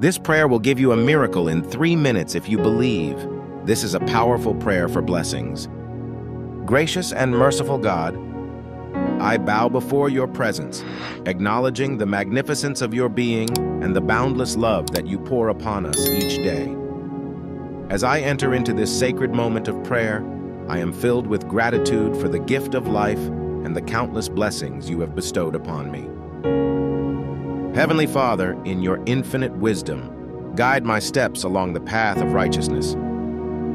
This prayer will give you a miracle in three minutes if you believe. This is a powerful prayer for blessings. Gracious and merciful God, I bow before your presence, acknowledging the magnificence of your being and the boundless love that you pour upon us each day. As I enter into this sacred moment of prayer, I am filled with gratitude for the gift of life and the countless blessings you have bestowed upon me. Heavenly Father, in your infinite wisdom, guide my steps along the path of righteousness.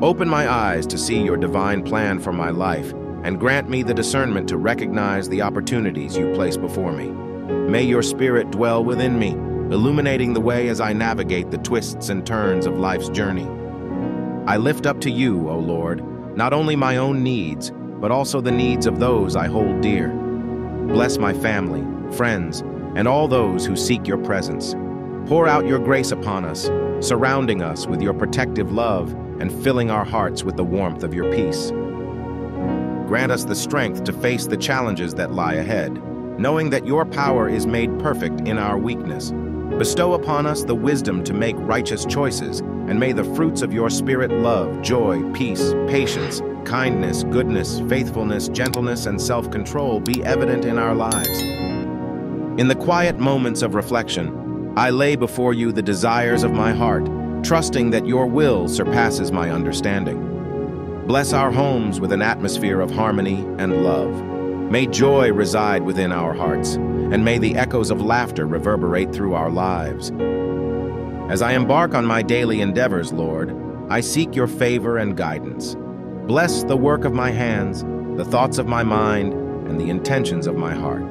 Open my eyes to see your divine plan for my life and grant me the discernment to recognize the opportunities you place before me. May your spirit dwell within me, illuminating the way as I navigate the twists and turns of life's journey. I lift up to you, O Lord, not only my own needs, but also the needs of those I hold dear. Bless my family, friends, and all those who seek your presence. Pour out your grace upon us, surrounding us with your protective love and filling our hearts with the warmth of your peace. Grant us the strength to face the challenges that lie ahead, knowing that your power is made perfect in our weakness. Bestow upon us the wisdom to make righteous choices, and may the fruits of your Spirit love, joy, peace, patience, kindness, goodness, faithfulness, gentleness, and self-control be evident in our lives. In the quiet moments of reflection, I lay before you the desires of my heart, trusting that your will surpasses my understanding. Bless our homes with an atmosphere of harmony and love. May joy reside within our hearts, and may the echoes of laughter reverberate through our lives. As I embark on my daily endeavors, Lord, I seek your favor and guidance. Bless the work of my hands, the thoughts of my mind, and the intentions of my heart.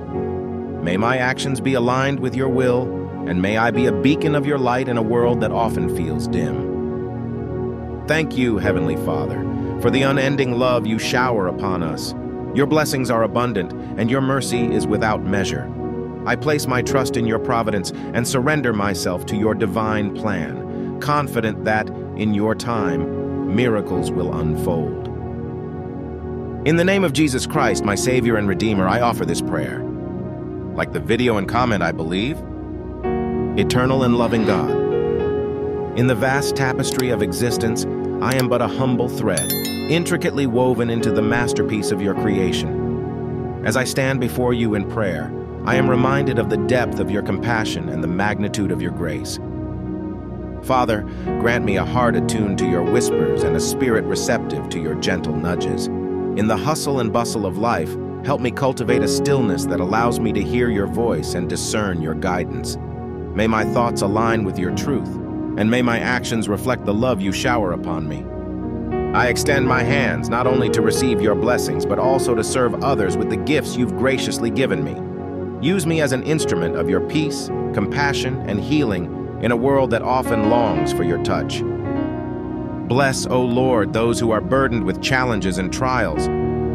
May my actions be aligned with your will, and may I be a beacon of your light in a world that often feels dim. Thank you, Heavenly Father, for the unending love you shower upon us. Your blessings are abundant, and your mercy is without measure. I place my trust in your providence and surrender myself to your divine plan, confident that, in your time, miracles will unfold. In the name of Jesus Christ, my Savior and Redeemer, I offer this prayer. Like the video and comment, I believe, Eternal and loving God, in the vast tapestry of existence, I am but a humble thread, intricately woven into the masterpiece of your creation. As I stand before you in prayer, I am reminded of the depth of your compassion and the magnitude of your grace. Father, grant me a heart attuned to your whispers and a spirit receptive to your gentle nudges. In the hustle and bustle of life, help me cultivate a stillness that allows me to hear your voice and discern your guidance. May my thoughts align with your truth, and may my actions reflect the love you shower upon me. I extend my hands not only to receive your blessings, but also to serve others with the gifts you've graciously given me. Use me as an instrument of your peace, compassion, and healing in a world that often longs for your touch. Bless, O Lord, those who are burdened with challenges and trials.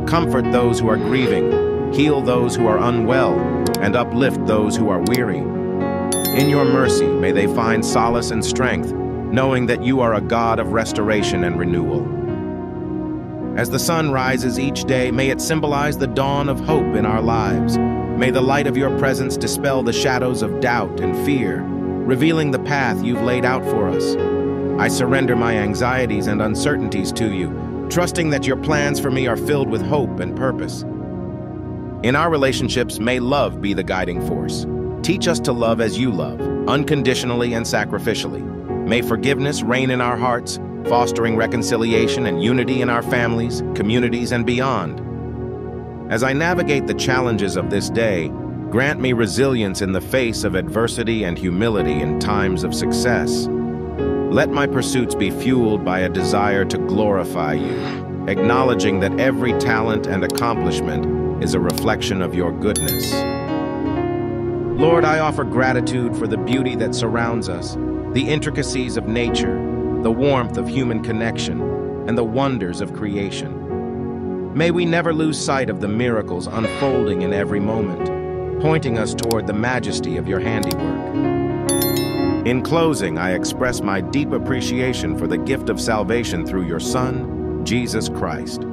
Comfort those who are grieving, heal those who are unwell, and uplift those who are weary. In your mercy, may they find solace and strength, knowing that you are a God of restoration and renewal. As the sun rises each day, may it symbolize the dawn of hope in our lives. May the light of your presence dispel the shadows of doubt and fear, revealing the path you've laid out for us. I surrender my anxieties and uncertainties to you, trusting that your plans for me are filled with hope and purpose. In our relationships, may love be the guiding force. Teach us to love as you love, unconditionally and sacrificially. May forgiveness reign in our hearts, fostering reconciliation and unity in our families, communities, and beyond. As I navigate the challenges of this day, grant me resilience in the face of adversity and humility in times of success. Let my pursuits be fueled by a desire to glorify you, acknowledging that every talent and accomplishment is a reflection of your goodness. Lord, I offer gratitude for the beauty that surrounds us, the intricacies of nature, the warmth of human connection, and the wonders of creation. May we never lose sight of the miracles unfolding in every moment, pointing us toward the majesty of your handiwork. In closing, I express my deep appreciation for the gift of salvation through your Son, Jesus Christ.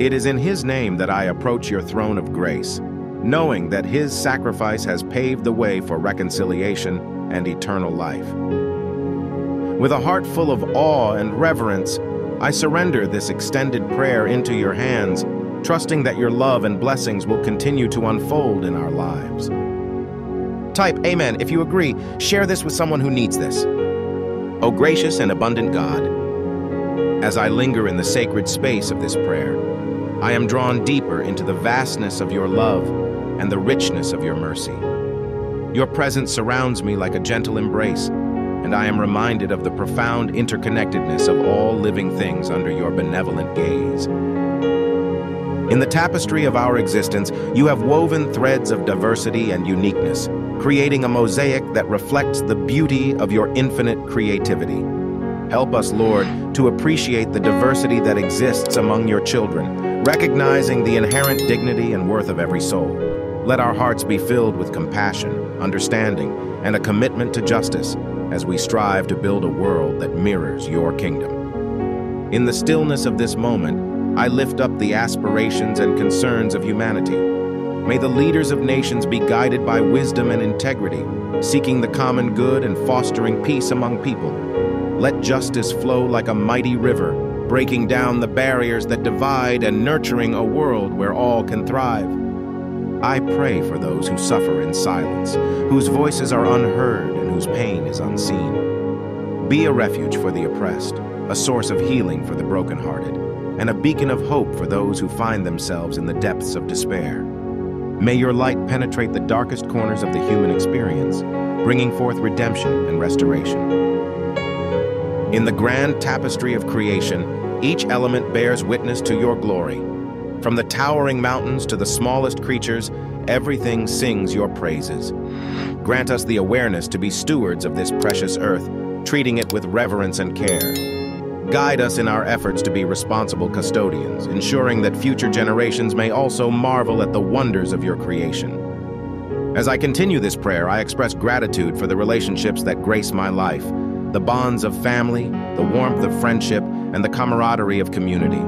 It is in his name that I approach your throne of grace, knowing that his sacrifice has paved the way for reconciliation and eternal life. With a heart full of awe and reverence, I surrender this extended prayer into your hands, trusting that your love and blessings will continue to unfold in our lives. Type Amen if you agree. Share this with someone who needs this. O gracious and abundant God, as I linger in the sacred space of this prayer, I am drawn deeper into the vastness of your love and the richness of your mercy. Your presence surrounds me like a gentle embrace, and I am reminded of the profound interconnectedness of all living things under your benevolent gaze. In the tapestry of our existence, you have woven threads of diversity and uniqueness, creating a mosaic that reflects the beauty of your infinite creativity. Help us, Lord, to appreciate the diversity that exists among your children, recognizing the inherent dignity and worth of every soul. Let our hearts be filled with compassion, understanding, and a commitment to justice as we strive to build a world that mirrors your kingdom. In the stillness of this moment, I lift up the aspirations and concerns of humanity. May the leaders of nations be guided by wisdom and integrity, seeking the common good and fostering peace among people. Let justice flow like a mighty river, breaking down the barriers that divide and nurturing a world where all can thrive. I pray for those who suffer in silence, whose voices are unheard and whose pain is unseen. Be a refuge for the oppressed, a source of healing for the brokenhearted, and a beacon of hope for those who find themselves in the depths of despair. May your light penetrate the darkest corners of the human experience, bringing forth redemption and restoration. In the grand tapestry of creation, each element bears witness to your glory, from the towering mountains to the smallest creatures, everything sings your praises. Grant us the awareness to be stewards of this precious earth, treating it with reverence and care. Guide us in our efforts to be responsible custodians, ensuring that future generations may also marvel at the wonders of your creation. As I continue this prayer, I express gratitude for the relationships that grace my life, the bonds of family, the warmth of friendship, and the camaraderie of community.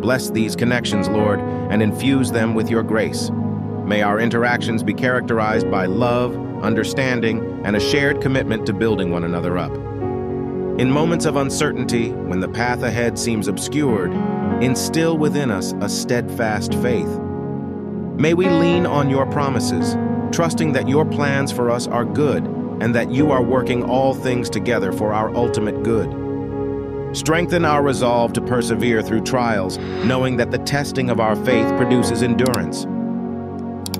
Bless these connections, Lord, and infuse them with your grace. May our interactions be characterized by love, understanding, and a shared commitment to building one another up. In moments of uncertainty, when the path ahead seems obscured, instill within us a steadfast faith. May we lean on your promises, trusting that your plans for us are good and that you are working all things together for our ultimate good. Strengthen our resolve to persevere through trials, knowing that the testing of our faith produces endurance.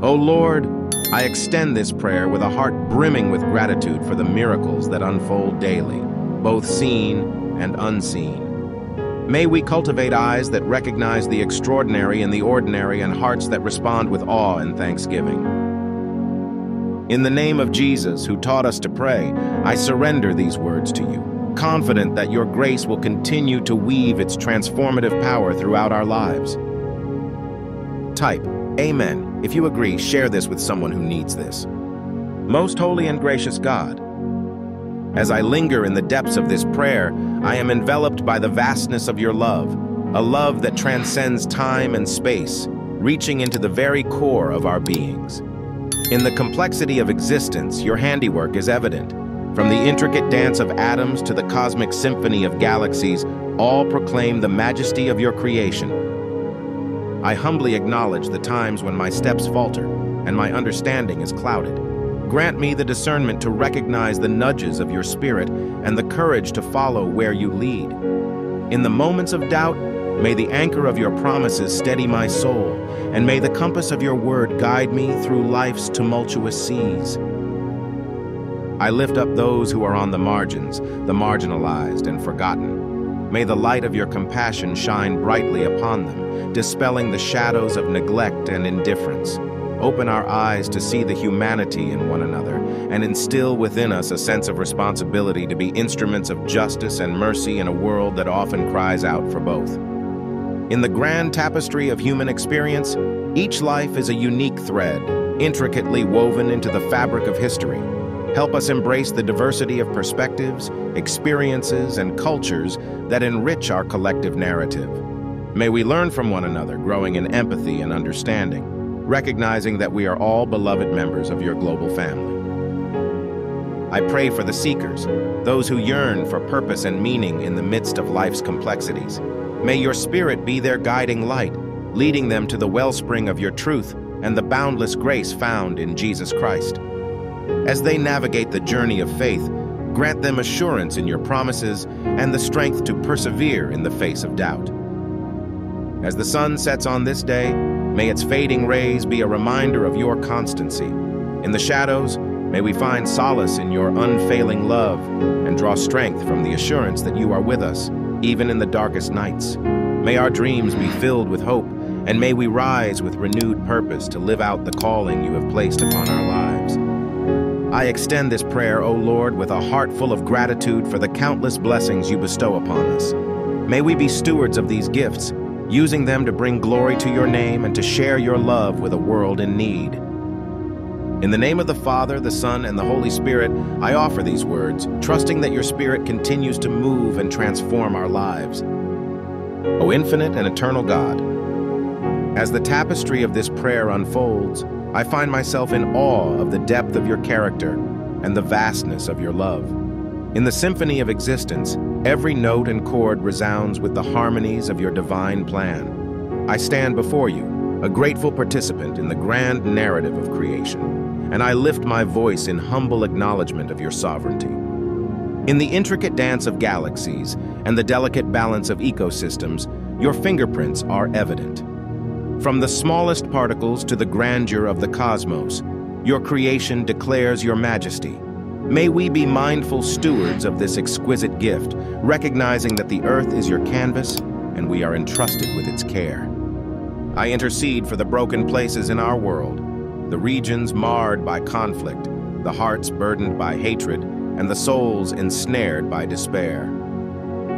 O Lord, I extend this prayer with a heart brimming with gratitude for the miracles that unfold daily, both seen and unseen. May we cultivate eyes that recognize the extraordinary in the ordinary and hearts that respond with awe and thanksgiving. In the name of Jesus, who taught us to pray, I surrender these words to you confident that your grace will continue to weave its transformative power throughout our lives. Type Amen if you agree, share this with someone who needs this. Most holy and gracious God, as I linger in the depths of this prayer, I am enveloped by the vastness of your love, a love that transcends time and space, reaching into the very core of our beings. In the complexity of existence, your handiwork is evident, from the intricate dance of atoms to the cosmic symphony of galaxies, all proclaim the majesty of your creation. I humbly acknowledge the times when my steps falter and my understanding is clouded. Grant me the discernment to recognize the nudges of your spirit and the courage to follow where you lead. In the moments of doubt, may the anchor of your promises steady my soul, and may the compass of your word guide me through life's tumultuous seas. I lift up those who are on the margins, the marginalized and forgotten. May the light of your compassion shine brightly upon them, dispelling the shadows of neglect and indifference. Open our eyes to see the humanity in one another and instill within us a sense of responsibility to be instruments of justice and mercy in a world that often cries out for both. In the grand tapestry of human experience, each life is a unique thread, intricately woven into the fabric of history. Help us embrace the diversity of perspectives, experiences, and cultures that enrich our collective narrative. May we learn from one another, growing in empathy and understanding, recognizing that we are all beloved members of your global family. I pray for the seekers, those who yearn for purpose and meaning in the midst of life's complexities. May your spirit be their guiding light, leading them to the wellspring of your truth and the boundless grace found in Jesus Christ. As they navigate the journey of faith, grant them assurance in your promises and the strength to persevere in the face of doubt. As the sun sets on this day, may its fading rays be a reminder of your constancy. In the shadows, may we find solace in your unfailing love and draw strength from the assurance that you are with us, even in the darkest nights. May our dreams be filled with hope, and may we rise with renewed purpose to live out the calling you have placed upon our lives. I extend this prayer, O Lord, with a heart full of gratitude for the countless blessings you bestow upon us. May we be stewards of these gifts, using them to bring glory to your name and to share your love with a world in need. In the name of the Father, the Son, and the Holy Spirit, I offer these words, trusting that your Spirit continues to move and transform our lives. O infinite and eternal God, as the tapestry of this prayer unfolds, I find myself in awe of the depth of your character and the vastness of your love. In the symphony of existence, every note and chord resounds with the harmonies of your divine plan. I stand before you, a grateful participant in the grand narrative of creation, and I lift my voice in humble acknowledgement of your sovereignty. In the intricate dance of galaxies and the delicate balance of ecosystems, your fingerprints are evident. From the smallest particles to the grandeur of the cosmos, your creation declares your majesty. May we be mindful stewards of this exquisite gift, recognizing that the earth is your canvas and we are entrusted with its care. I intercede for the broken places in our world, the regions marred by conflict, the hearts burdened by hatred, and the souls ensnared by despair.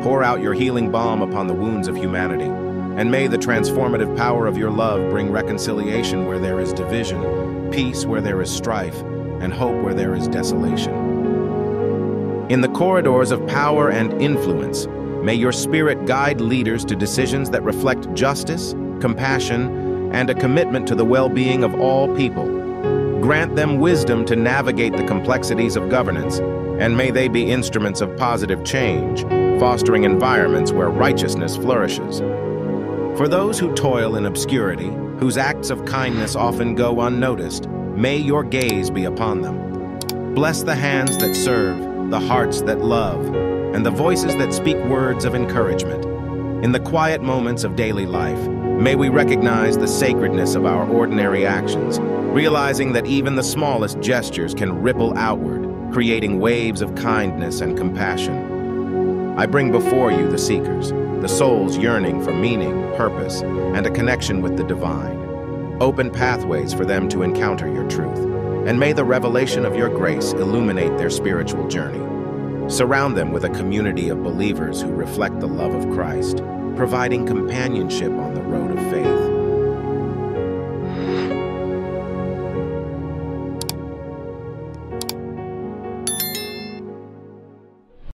Pour out your healing balm upon the wounds of humanity, and may the transformative power of your love bring reconciliation where there is division, peace where there is strife, and hope where there is desolation. In the corridors of power and influence, may your spirit guide leaders to decisions that reflect justice, compassion, and a commitment to the well-being of all people. Grant them wisdom to navigate the complexities of governance, and may they be instruments of positive change, fostering environments where righteousness flourishes. For those who toil in obscurity, whose acts of kindness often go unnoticed, may your gaze be upon them. Bless the hands that serve, the hearts that love, and the voices that speak words of encouragement. In the quiet moments of daily life, may we recognize the sacredness of our ordinary actions, realizing that even the smallest gestures can ripple outward, creating waves of kindness and compassion. I bring before you the seekers, the souls yearning for meaning, purpose, and a connection with the divine. Open pathways for them to encounter your truth, and may the revelation of your grace illuminate their spiritual journey. Surround them with a community of believers who reflect the love of Christ, providing companionship on the road of faith.